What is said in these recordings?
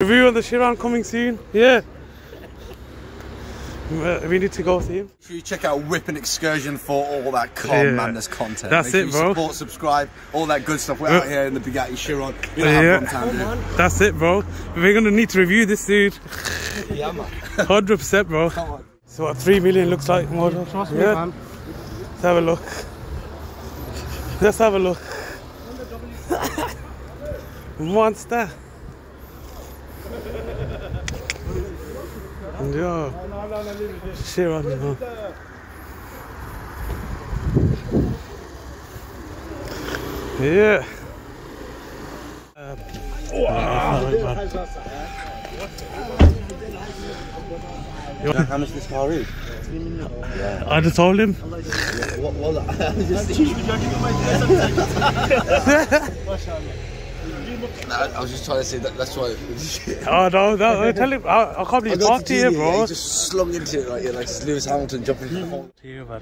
Review on the Chiron coming soon. Yeah. Uh, We need to go see him. You check out Whipping Excursion for all that con Yeah. madness content. That's Make it, sure you bro. Support, subscribe, all that good stuff. We're Uh, out here in the Bugatti Chiron. You know yeah. how fun time, dude. That's it, bro. We're gonna need to review this soon. Yeah, man. 100%, bro. Come on. So what 3 million looks like model. Trust me, yeah. man. Let's have a look. Let's have a look. Monster. Yeah. Chiron, you know. Yeah. Um, How much this car is? I just told him. I was just trying to say that. That's why. Oh no, no, tell him. I, I can't believe you parked here, bro. He just slung into it like yeah, like Lewis Hamilton jumping.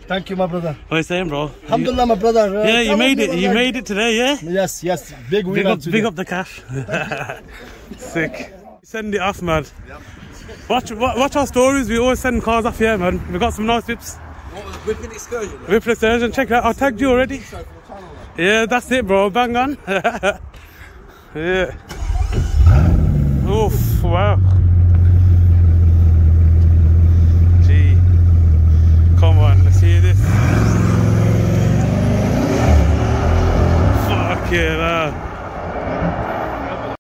Thank you, my brother. What are you saying, bro? Alhamdulillah, my brother. Uh, Yeah, you made it. You brother. made it today, yeah. Yes, yes. Big Big up, today. big up the cash. Sick. Send it off, man. Watch, watch our stories. We always send cars off here, man. We got some nice whips. Whip and Excursion. Whip excursion. Check that. I tagged you already. Yeah, that's it, bro. Bang on. Yeah. Oof, wow. Gee. Come on, let's hear this. Fuck yeah, man.